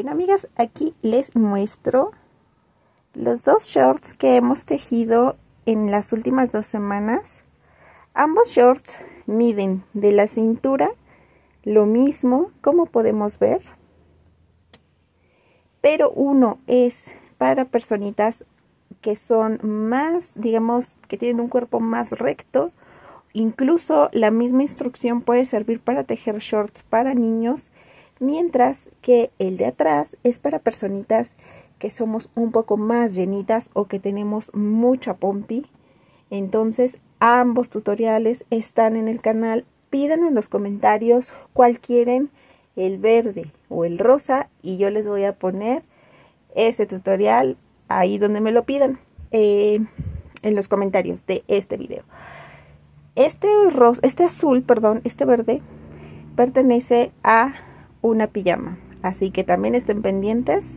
Bueno amigas, aquí les muestro los dos shorts que hemos tejido en las últimas dos semanas. Ambos shorts miden de la cintura lo mismo, como podemos ver. Pero uno es para personitas que son más, digamos, que tienen un cuerpo más recto. Incluso la misma instrucción puede servir para tejer shorts para niños, mientras que el de atrás es para personitas que somos un poco más llenitas o que tenemos mucha pompi. Entonces, ambos tutoriales están en el canal. Pídanme en los comentarios cuál quieren, el verde o el rosa, y yo les voy a poner ese tutorial ahí donde me lo pidan, eh, en los comentarios de este video. Este, rosa, este azul, perdón, este verde, pertenece a una pijama. Así que también estén pendientes